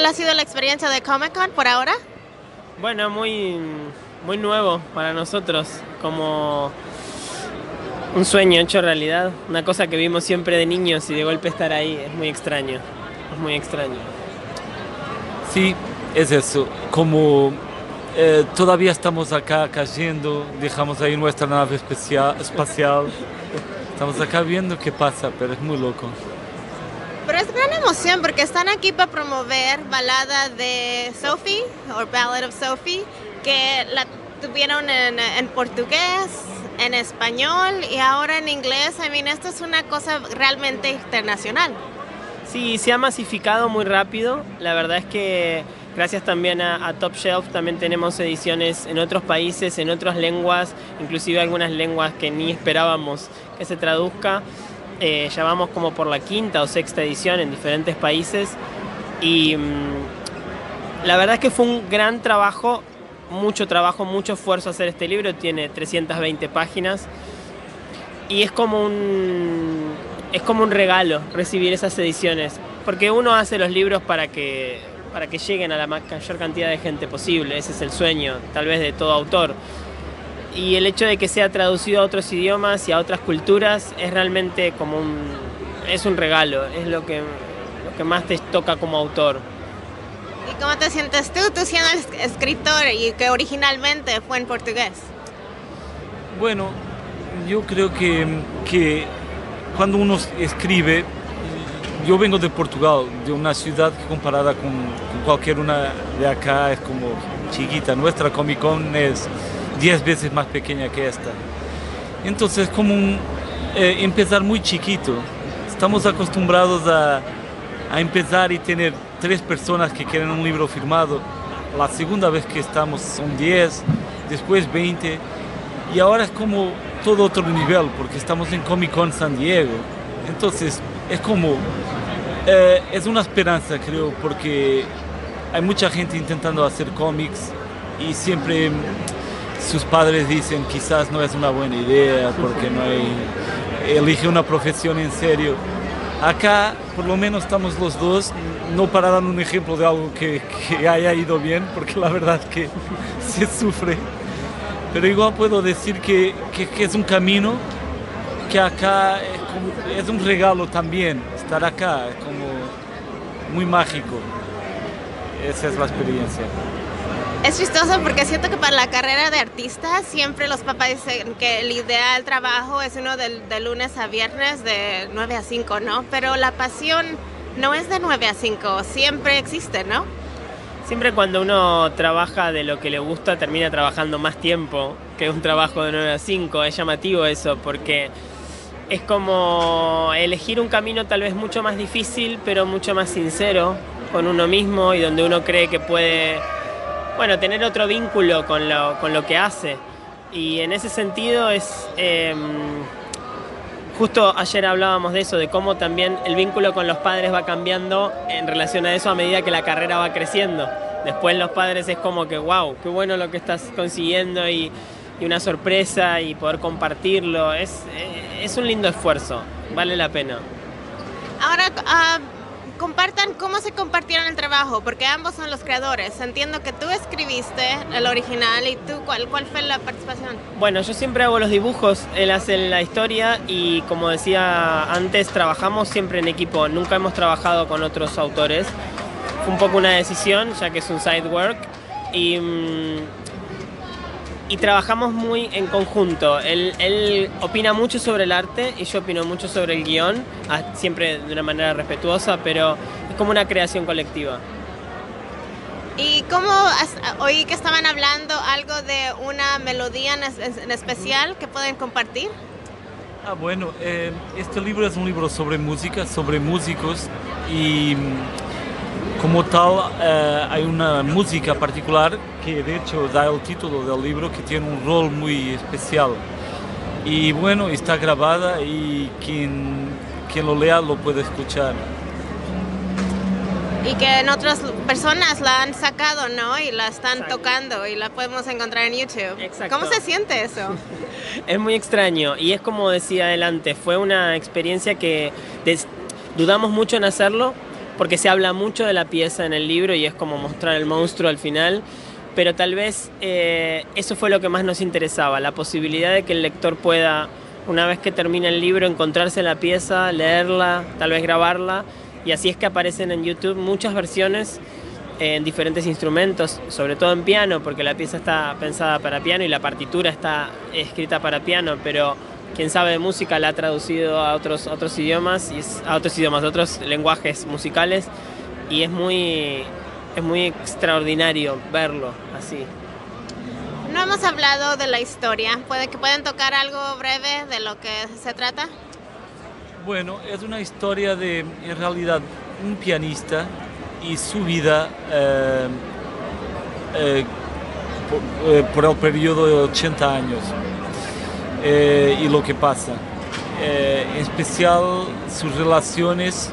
tal ha sido la experiencia de Comic Con por ahora? Bueno, muy, muy nuevo para nosotros, como un sueño hecho realidad, una cosa que vimos siempre de niños y de golpe estar ahí es muy extraño, es muy extraño. Sí, es eso, como eh, todavía estamos acá cayendo, dejamos ahí nuestra nave especial, espacial, estamos acá viendo qué pasa, pero es muy loco. Pero es gran emoción porque están aquí para promover Balada de Sophie, o Ballad of Sophie, que la tuvieron en, en portugués, en español y ahora en inglés. I mean, esto es una cosa realmente internacional. Sí, se ha masificado muy rápido. La verdad es que gracias también a, Top Shelf también tenemos ediciones en otros países, en otras lenguas, inclusive algunas lenguas que ni esperábamos que se traduzca. Eh, ya vamos como por la quinta o sexta edición en diferentes países y mm, la verdad es que fue un gran trabajo mucho trabajo, mucho esfuerzo hacer este libro, tiene 320 páginas y es como un es como un regalo recibir esas ediciones, porque uno hace los libros para que para que lleguen a la mayor cantidad de gente posible, ese es el sueño, tal vez de todo autor. Y el hecho de que sea traducido a otros idiomas y a otras culturas es realmente como un es un regalo, es lo que lo que más te toca como autor. ¿Y cómo te sientes tú, tú siendo escritor y que originalmente fue en portugués? Bueno, yo creo que, que cuando uno escribe, yo vengo de Portugal, de una ciudad que comparada con, cualquier una de acá es como chiquita. Nuestra Comic Con es 10 veces más pequeña que esta. Entonces, como un, eh, empezar muy chiquito. Estamos acostumbrados a, a empezar y tener tres personas que quieren un libro firmado. La segunda vez que estamos son 10, después 20 y ahora es como todo otro nivel porque estamos en Comic Con San Diego. Entonces es como, eh, es una esperanza creo porque hay mucha gente intentando hacer cómics y siempre sus padres dicen quizás no es una buena idea porque no elige una profesión en serio Acá por lo menos estamos los dos, no para dar un ejemplo de algo que, haya ido bien, porque la verdad que se sufre, pero igual puedo decir que, es un camino que acá es, un regalo también, estar acá, es como muy mágico. Esa es la experiencia. Es chistoso porque siento que para la carrera de artista siempre los papás dicen que el ideal trabajo es uno de, lunes a viernes de 9 a 5, ¿no? Pero la pasión no es de 9 a 5, siempre existe, ¿no? Siempre cuando uno trabaja de lo que le gusta termina trabajando más tiempo que un trabajo de 9 a 5. Es llamativo eso porque es como elegir un camino tal vez mucho más difícil pero mucho más sincero con uno mismo y donde uno cree que puede bueno, tener otro vínculo con lo, con lo que hace. Y en ese sentido es... Em, justo ayer hablábamos de eso, de cómo también el vínculo con los padres va cambiando en relación a eso a medida que la carrera va creciendo. Después los padres es como que, wow, qué bueno lo que estás consiguiendo y, una sorpresa y poder compartirlo. Es, eh, es un lindo esfuerzo, vale la pena. Ahora, ah, compartan cómo se compartieron el trabajo, porque ambos son los creadores. Entiendo que tú escribiste el original y tú, ¿cuál, cuál fue la participación? Bueno, yo siempre hago los dibujos, él hace la historia y como decía antes, trabajamos siempre en equipo, nunca hemos trabajado con otros autores. Fue un poco una decisión, ya que es un side work. Y mm, y trabajamos muy en conjunto. Él, opina mucho sobre el arte y yo opino mucho sobre el guion, ah, siempre de una manera respetuosa, pero es como una creación colectiva. ¿Y cómo oí que estaban hablando algo de una melodía en, especial que pueden compartir? Ah, bueno, eh, este libro es un libro sobre música, sobre músicos y como tal, eh, hay una música particular que de hecho da el título del libro, que tiene un rol muy especial. Y bueno, está grabada y quien, quien lo lea lo puede escuchar. Y que en otras personas la han sacado, ¿no? Y la están tocando y la podemos encontrar en YouTube. Exacto. ¿Cómo se siente eso? es muy extraño y es como decía adelante, fue una experiencia que dudamos mucho en hacerlo, porque se habla mucho de la pieza en el libro y es como mostrar el monstruo al final, pero tal vez eh, eso fue lo que más nos interesaba, la posibilidad de que el lector pueda, una vez que termine el libro, encontrarse la pieza, leerla, tal vez grabarla, y así es que aparecen en YouTube muchas versiones en diferentes instrumentos, sobre todo en piano, porque la pieza está pensada para piano y la partitura está escrita para piano, pero quien sabe de música la ha traducido a otros, otros idiomas, y a otros idiomas, a otros lenguajes musicales, y es muy, es muy extraordinario verlo así. No hemos hablado de la historia. ¿Puede que pueden tocar algo breve de lo que se trata? Bueno, es una historia de, en realidad, un pianista y su vida eh, eh, por, eh, por, el periodo de 80 años y lo que pasa. en especial sus relaciones,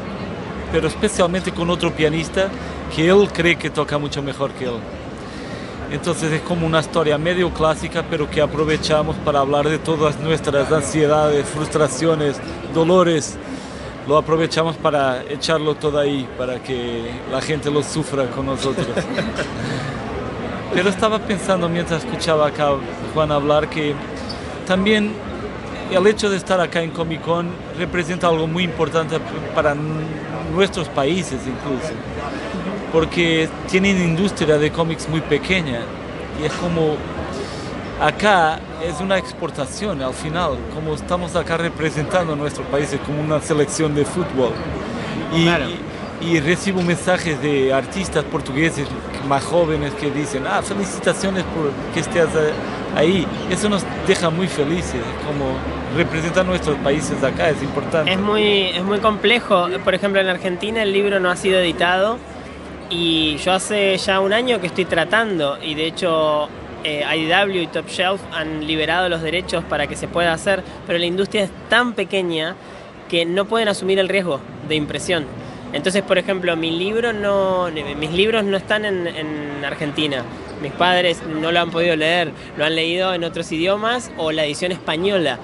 pero especialmente con otro pianista que él cree que toca mucho mejor que él. Entonces es como una historia medio clásica, pero que aprovechamos para hablar de todas nuestras ansiedades, frustraciones, dolores lo aprovechamos para echarlo todo ahí, para que la gente lo sufra con nosotros. Pero estaba pensando mientras escuchaba acá Juan hablar que también el hecho de estar acá en Comic Con representa algo muy importante para nuestros países incluso, porque tienen industria de cómics muy pequeña y es como acá es una exportación al final, como estamos acá representando a nuestro país como una selección de fútbol. Y, y, recibo mensajes de artistas portugueses más jóvenes que dicen, ah, felicitaciones por que estés ahí. Eso nos deja muy felices, como representar nuestros países acá es importante. Es muy, es muy complejo. Por ejemplo, en Argentina el libro no ha sido editado y yo hace ya un año que estoy tratando y de hecho eh, IDW y Top Shelf han liberado los derechos para que se pueda hacer, pero la industria es tan pequeña que no pueden asumir el riesgo de impresión. Entonces, por ejemplo, mi libro no, mis libros no están en, en Argentina. Mis padres no lo han podido leer, lo han leído en otros idiomas o la edición española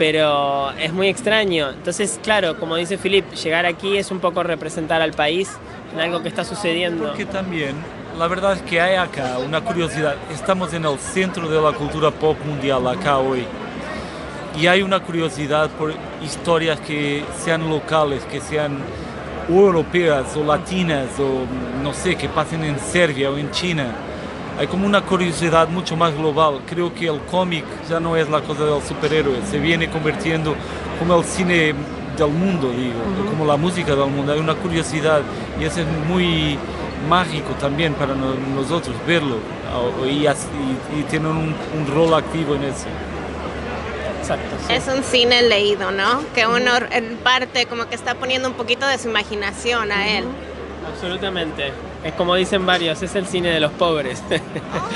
pero es muy extraño. Entonces, claro, como dice Philip, llegar aquí es un poco representar al país en algo que está sucediendo. Porque también la verdad es que hay acá una curiosidad. Estamos en el centro de la cultura pop mundial acá hoy. Y hay una curiosidad por historias que sean locales, que sean europeas o latinas o no sé, que pasen en Serbia o en China. Hay como una curiosidad mucho más global. Creo que el cómic ya no es la cosa del superhéroe, se viene convirtiendo como el cine del mundo, digo, como la música del mundo. Hay una curiosidad y eso es muy mágico también para nosotros verlo y, y, tienen un, rol activo en eso. Exacto, Es un cine leído, ¿no? Que uno en parte como que está poniendo un poquito de su imaginación a él. Absolutamente. Es como dicen varios, es el cine de los pobres.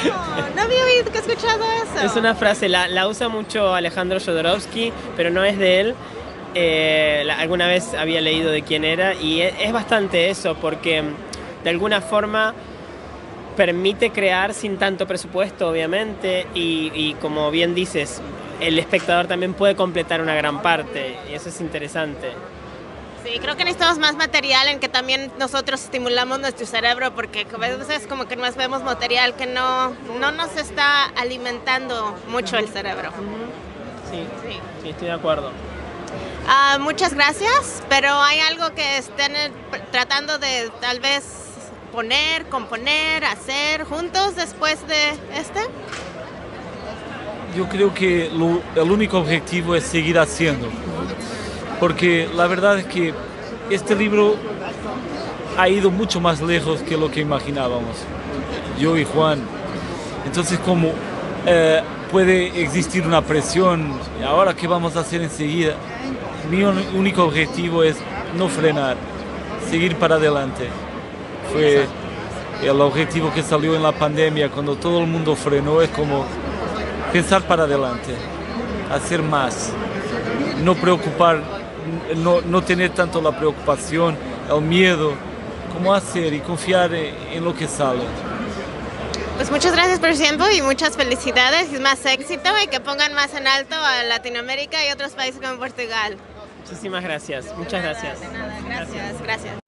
Oh, no había oído que escuchado eso. Es una frase, la, la usa mucho Alejandro Jodorowsky, pero no es de él. Eh, alguna vez había leído de quién era y es, es bastante eso, porque de alguna forma permite crear sin tanto presupuesto, obviamente, y, como bien dices, el espectador también puede completar una gran parte, y eso es interesante. Sí, creo que necesitamos más material en que también nosotros estimulamos nuestro cerebro, porque a veces como que más vemos material que no, no nos está alimentando mucho el cerebro. Sí, sí, estoy de acuerdo. Ah, muchas gracias, pero hay algo que estén tratando de tal vez poner, componer, hacer juntos después de este? Yo creo que el único objetivo es seguir haciendo, porque la verdad es que este libro ha ido mucho más lejos que lo que imaginábamos, yo y Juan. Entonces, como eh, puede existir una presión, ahora qué vamos a hacer enseguida, mi único objetivo es no frenar, seguir para adelante. Fue el objetivo que salió en la pandemia, cuando todo el mundo frenó, es como pensar para adelante, hacer más, no preocupar, no, no tener tanto la preocupación, el miedo, como hacer y confiar en lo que sale. Pues muchas gracias por tiempo y muchas felicidades y más éxito y que pongan más en alto a Latinoamérica y otros países como Portugal. Muchísimas gracias, muchas gracias. gracias. gracias.